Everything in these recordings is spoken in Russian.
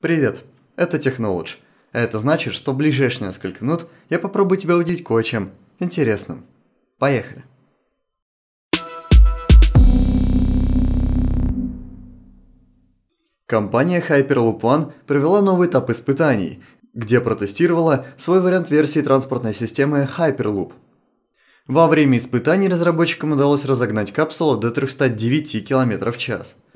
Привет, это. А это значит, что в ближайшие несколько минут я попробую тебя удивить кое-чем интересным. Поехали. Компания Hyperloop One провела новый этап испытаний, где протестировала свой вариант версии транспортной системы Hyperloop. Во время испытаний разработчикам удалось разогнать капсулу до 309 км в час –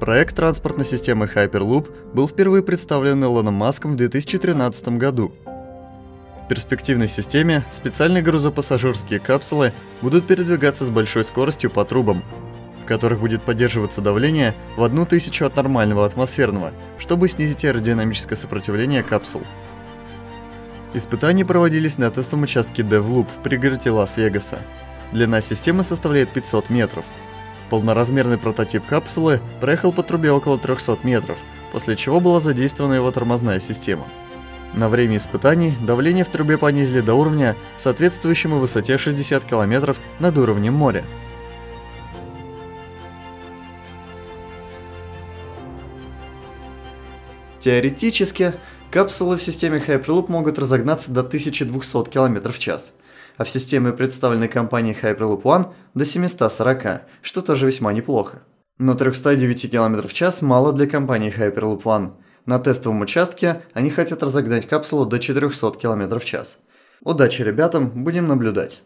Проект транспортной системы Hyperloop был впервые представлен Илоном Маском в 2013 году. В перспективной системе специальные грузопассажирские капсулы будут передвигаться с большой скоростью по трубам, в которых будет поддерживаться давление в одну тысячу от нормального атмосферного, чтобы снизить аэродинамическое сопротивление капсул. Испытания проводились на тестовом участке DevLoop в пригороде Лас-Вегаса. Длина системы составляет 500 метров – Полноразмерный прототип капсулы проехал по трубе около 300 метров, после чего была задействована его тормозная система. На время испытаний давление в трубе понизили до уровня, соответствующему высоте 60 км над уровнем моря. Теоретически, капсулы в системе Hyperloop могут разогнаться до 1200 км в час – а в системе, представленной компанией Hyperloop One, до 740, что тоже весьма неплохо. Но 309 км в час мало для компании Hyperloop One. На тестовом участке они хотят разогнать капсулу до 400 км в час. Удачи ребятам, будем наблюдать.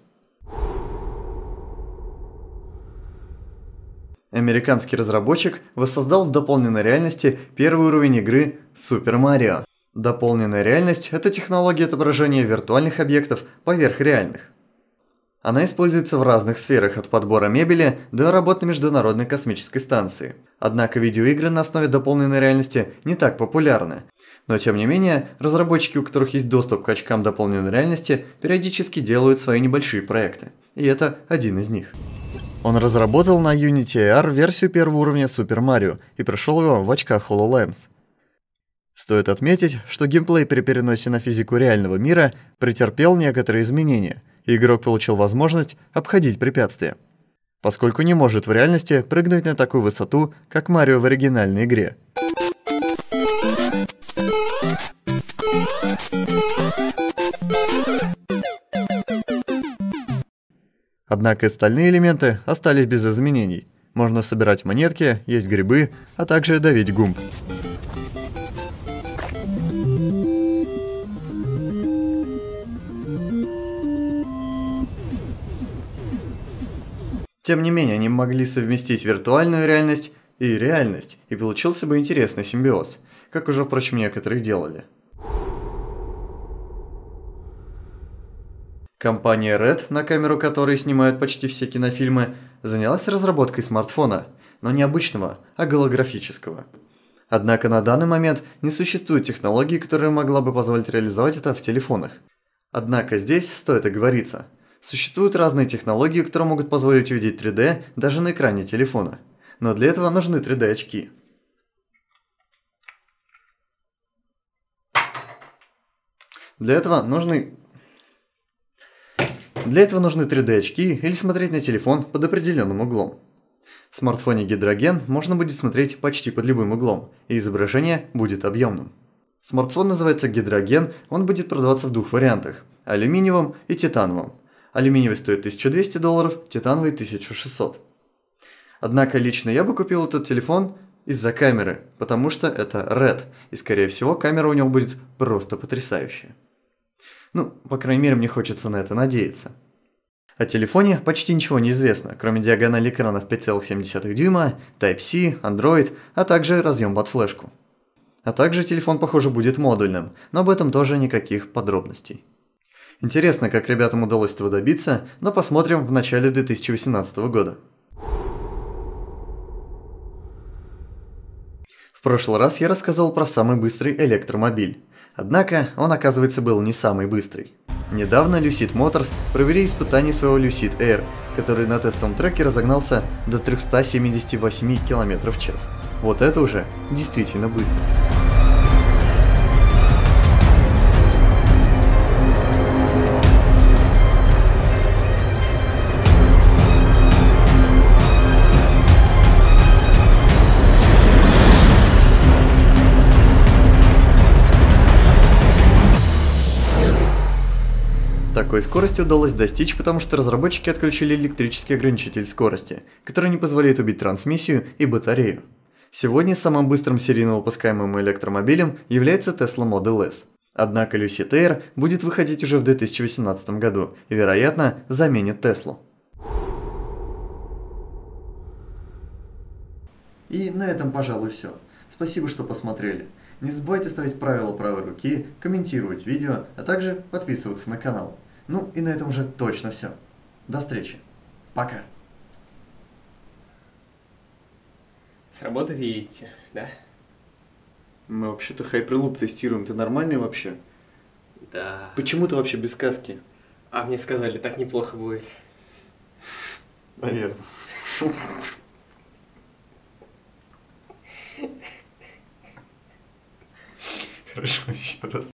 Американский разработчик воссоздал в дополненной реальности первый уровень игры Super Mario. Дополненная реальность – это технология отображения виртуальных объектов поверх реальных. Она используется в разных сферах, от подбора мебели до работы Международной космической станции. Однако видеоигры на основе дополненной реальности не так популярны. Но тем не менее, разработчики, у которых есть доступ к очкам дополненной реальности, периодически делают свои небольшие проекты. И это один из них. Он разработал на Unity AR версию первого уровня Super Mario и прошел его в очках HoloLens. Стоит отметить, что геймплей при переносе на физику реального мира претерпел некоторые изменения, и игрок получил возможность обходить препятствия. Поскольку не может в реальности прыгнуть на такую высоту, как Марио в оригинальной игре. Однако остальные элементы остались без изменений. Можно собирать монетки, есть грибы, а также давить гумб. Тем не менее, они могли совместить виртуальную реальность и реальность, и получился бы интересный симбиоз, как уже, впрочем, некоторые делали. Компания Red, на камеру которой снимают почти все кинофильмы, занялась разработкой смартфона, но не обычного, а голографического. Однако на данный момент не существует технологии, которая могла бы позволить реализовать это в телефонах. Однако здесь стоит оговориться – Существуют разные технологии, которые могут позволить увидеть 3D даже на экране телефона. Но для этого нужны 3D-очки. Для этого нужны... Для этого нужны 3D-очки или смотреть на телефон под определенным углом. В смартфоне гидроген можно будет смотреть почти под любым углом, и изображение будет объемным. Смартфон называется гидроген, он будет продаваться в двух вариантах – алюминиевом и титановом. Алюминиевый стоит 1200 долларов, титановый 1600. Однако лично я бы купил этот телефон из-за камеры, потому что это Red, и скорее всего камера у него будет просто потрясающая. Ну, по крайней мере, мне хочется на это надеяться. О телефоне почти ничего не известно, кроме диагонали экрана в 5,7 дюйма, Type-C, Android, а также разъем под флешку. А также телефон, похоже, будет модульным, но об этом тоже никаких подробностей. Интересно, как ребятам удалось этого добиться, но посмотрим в начале 2018 года. В прошлый раз я рассказал про самый быстрый электромобиль. Однако он, оказывается, был не самый быстрый. Недавно Lucid Motors провели испытание своего Lucid Air, который на тестовом треке разогнался до 378 км в час. Вот это уже действительно быстро. Такой скорости удалось достичь, потому что разработчики отключили электрический ограничитель скорости, который не позволяет убить трансмиссию и батарею. Сегодня самым быстрым серийно выпускаемым электромобилем является Tesla Model S. Однако Lucy Тейр будет выходить уже в 2018 году и, вероятно, заменит Теслу. И на этом, пожалуй, все. Спасибо, что посмотрели. Не забывайте ставить правила правой руки, комментировать видео, а также подписываться на канал. Ну и на этом уже точно все. До встречи. Пока. С работы едете, да? Мы вообще-то Hyperloop тестируем. Ты нормальный вообще? Да. Почему ты вообще без каски? А мне сказали, так неплохо будет. Наверное. Хорошо, еще раз.